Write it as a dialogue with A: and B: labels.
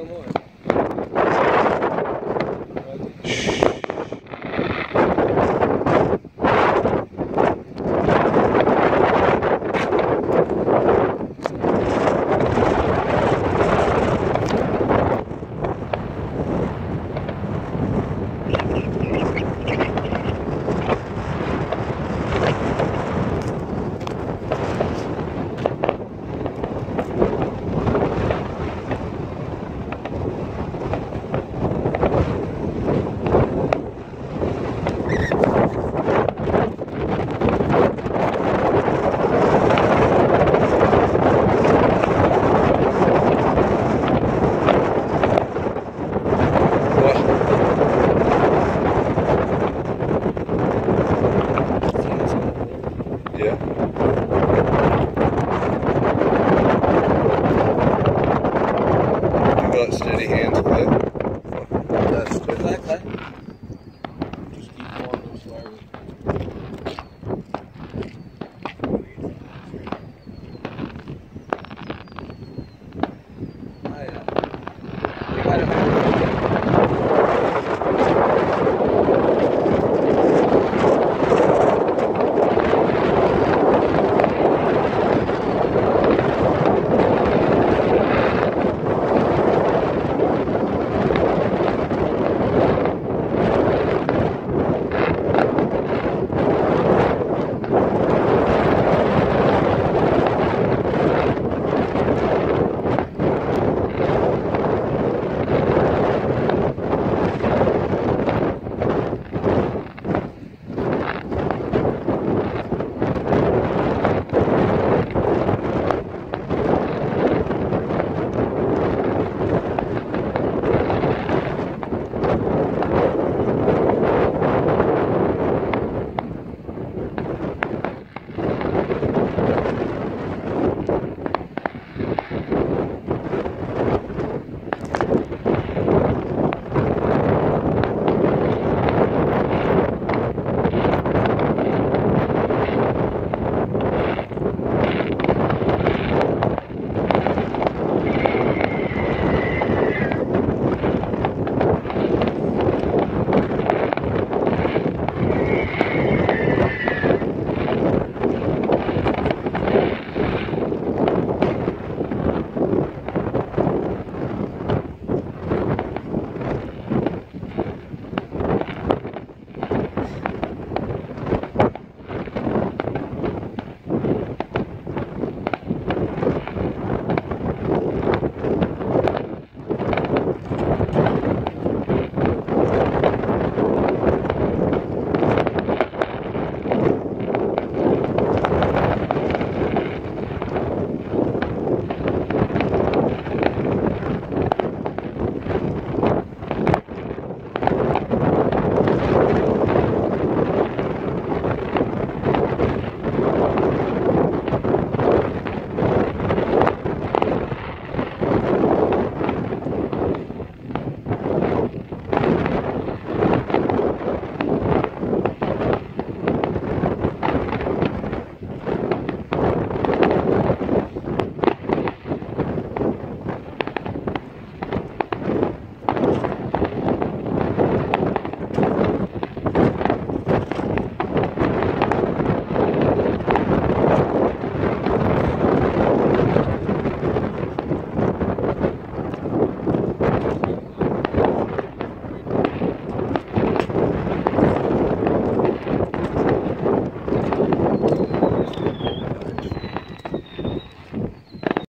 A: no more.
B: got steady hands with it.